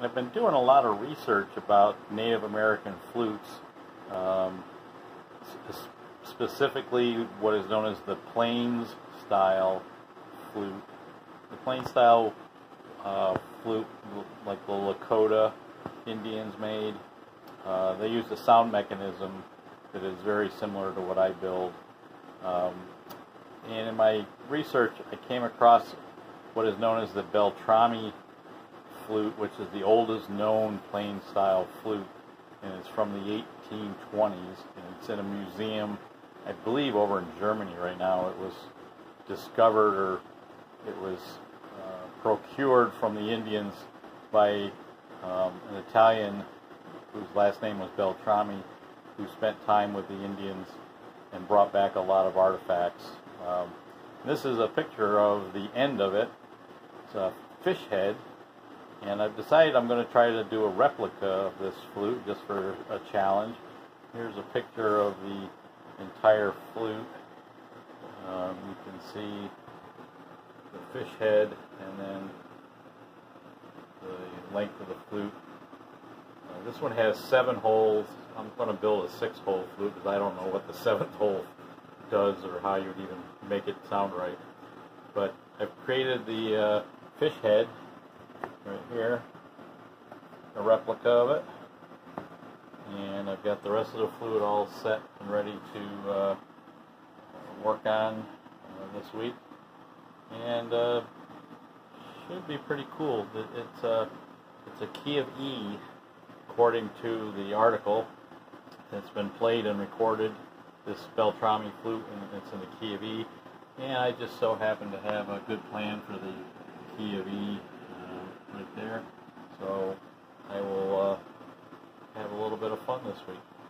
I've been doing a lot of research about Native American flutes, um, specifically what is known as the Plains style flute. The Plains style uh, flute, like the Lakota Indians made, uh, they use a sound mechanism that is very similar to what I build. Um, and in my research, I came across what is known as the Beltrami flute, which is the oldest known plain style flute, and it's from the 1820s, and it's in a museum, I believe, over in Germany right now. It was discovered or it was uh, procured from the Indians by um, an Italian whose last name was Beltrami, who spent time with the Indians and brought back a lot of artifacts. Um, this is a picture of the end of it. It's a fish head and I've decided I'm going to try to do a replica of this flute just for a challenge. Here's a picture of the entire flute. Um, you can see the fish head and then the length of the flute. Uh, this one has seven holes. I'm going to build a six hole flute because I don't know what the seventh hole does or how you would even make it sound right. But I've created the uh, fish head right here, a replica of it. And I've got the rest of the fluid all set and ready to uh, work on uh, this week. And uh, should be pretty cool. It's a, it's a key of E, according to the article that's been played and recorded. This Beltrami flute, and it's in the key of E. And I just so happen to have a good plan for the key of E right there. So I will uh, have a little bit of fun this week.